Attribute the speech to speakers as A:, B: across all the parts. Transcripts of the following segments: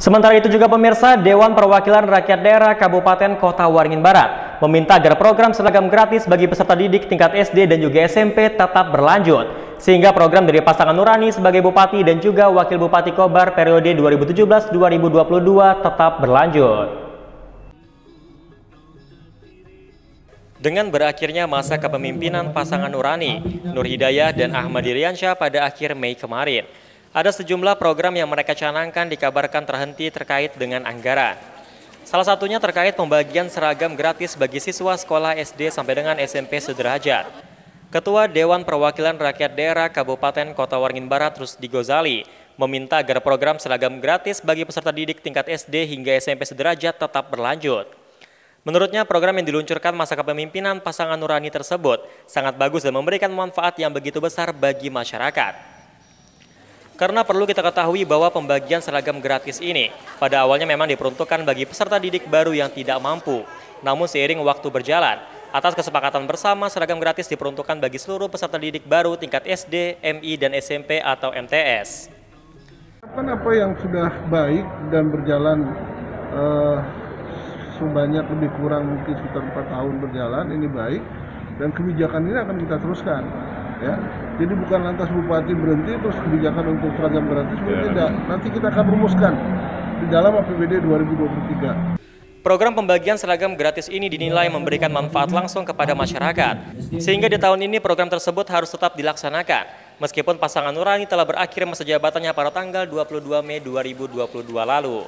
A: Sementara itu juga pemirsa, Dewan Perwakilan Rakyat Daerah Kabupaten Kota Waringin Barat meminta agar program seragam gratis bagi peserta didik tingkat SD dan juga SMP tetap berlanjut. Sehingga program dari pasangan Nurani sebagai Bupati dan juga Wakil Bupati Kobar periode 2017-2022 tetap berlanjut. Dengan berakhirnya masa kepemimpinan pasangan Nurani, Nur Hidayah dan Ahmad Iriansyah pada akhir Mei kemarin, ada sejumlah program yang mereka canangkan dikabarkan terhenti terkait dengan anggaran. Salah satunya terkait pembagian seragam gratis bagi siswa sekolah SD sampai dengan SMP sederajat. Ketua Dewan Perwakilan Rakyat Daerah Kabupaten Kota Waringin Barat Rusdi Gozali meminta agar program seragam gratis bagi peserta didik tingkat SD hingga SMP sederajat tetap berlanjut. Menurutnya program yang diluncurkan masa kepemimpinan pasangan Nurani tersebut sangat bagus dan memberikan manfaat yang begitu besar bagi masyarakat. Karena perlu kita ketahui bahwa pembagian seragam gratis ini pada awalnya memang diperuntukkan bagi peserta didik baru yang tidak mampu. Namun seiring waktu berjalan, atas kesepakatan bersama seragam gratis diperuntukkan bagi seluruh peserta didik baru tingkat SD, MI, dan SMP atau MTS.
B: Apa yang sudah baik dan berjalan uh, sebanyak lebih kurang mungkin sekitar 4 tahun berjalan ini baik dan kebijakan ini akan kita teruskan ya jadi bukan lantas bupati berhenti terus kebijakan untuk seragam gratis ya. tidak nanti kita akan rumuskan di dalam APBD 2023
A: Program pembagian seragam gratis ini dinilai memberikan manfaat langsung kepada masyarakat. Sehingga di tahun ini program tersebut harus tetap dilaksanakan. Meskipun pasangan Nurani telah berakhir masa jabatannya pada tanggal 22 Mei 2022 lalu.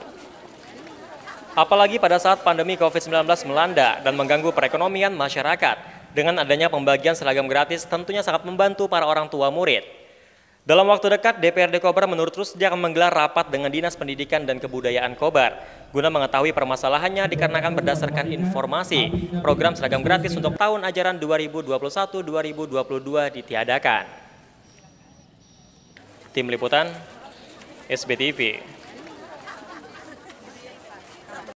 A: Apalagi pada saat pandemi COVID-19 melanda dan mengganggu perekonomian masyarakat. Dengan adanya pembagian seragam gratis tentunya sangat membantu para orang tua murid. Dalam waktu dekat, DPRD Kobar menurut Rusdi akan menggelar rapat dengan Dinas Pendidikan dan Kebudayaan Kobar guna mengetahui permasalahannya dikarenakan berdasarkan informasi program seragam gratis untuk tahun ajaran 2021-2022 ditiadakan. Tim Liputan, SBTV.